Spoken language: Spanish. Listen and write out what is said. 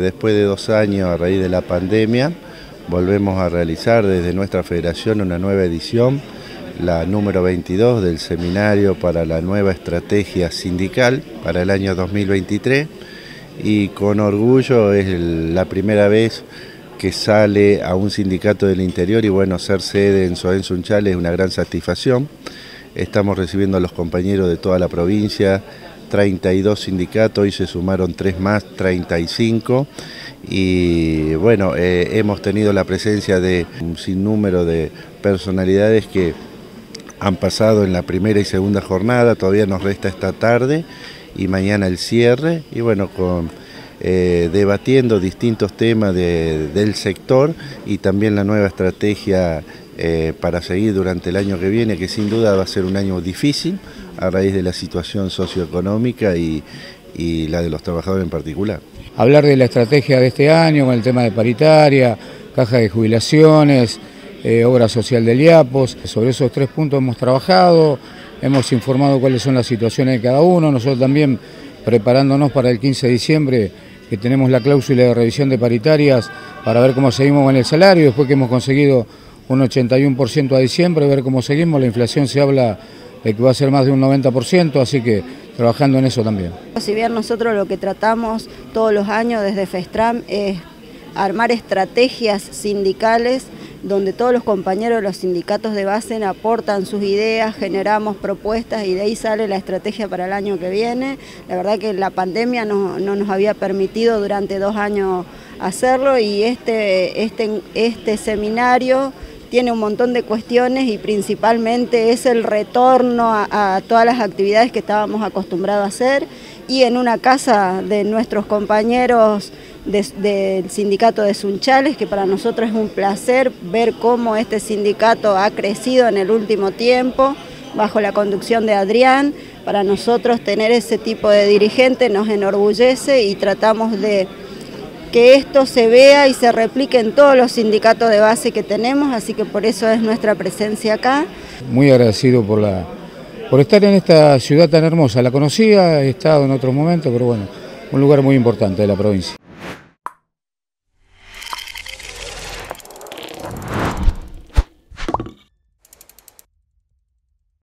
Después de dos años a raíz de la pandemia, volvemos a realizar desde nuestra federación una nueva edición, la número 22 del seminario para la nueva estrategia sindical para el año 2023 y con orgullo es la primera vez que sale a un sindicato del interior y bueno, ser sede en Soen Sunchal es una gran satisfacción. Estamos recibiendo a los compañeros de toda la provincia, 32 sindicatos, y se sumaron 3 más, 35. Y bueno, eh, hemos tenido la presencia de un sinnúmero de personalidades que han pasado en la primera y segunda jornada, todavía nos resta esta tarde y mañana el cierre. Y bueno, eh, debatiendo distintos temas del sector y también la nueva estrategia eh, para seguir durante el año que viene, que sin duda va a ser un año difícil a raíz de la situación socioeconómica y, la de los trabajadores en particular. Hablar de la estrategia de este año con el tema de paritaria, caja de jubilaciones, eh, obra social del IAPOS, sobre esos tres puntos hemos trabajado, hemos informado cuáles son las situaciones de cada uno, nosotros también preparándonos para el 15 de diciembre que tenemos la cláusula de revisión de paritarias para ver cómo seguimos con el salario, después que hemos conseguido un 81% a diciembre, ver cómo seguimos, la inflación se habla de que va a ser más de un 90%, así que trabajando en eso también. Si bien nosotros lo que tratamos todos los años desde FESTRAM es armar estrategias sindicales donde todos los compañeros de los sindicatos de base aportan sus ideas, generamos propuestas y de ahí sale la estrategia para el año que viene. La verdad que la pandemia no, no nos había permitido durante dos años hacerlo y este, este, este seminario tiene un montón de cuestiones y principalmente es el retorno a, todas las actividades que estábamos acostumbrados a hacer y en una casa de nuestros compañeros del sindicato de Sunchales, que para nosotros es un placer ver cómo este sindicato ha crecido en el último tiempo bajo la conducción de Adrián. Para nosotros tener ese tipo de dirigente nos enorgullece y tratamos de que esto se vea y se replique en todos los sindicatos de base que tenemos, así que por eso es nuestra presencia acá. Muy agradecido por, la, por estar en esta ciudad tan hermosa. La conocía, he estado en otros momentos, pero bueno, un lugar muy importante de la provincia.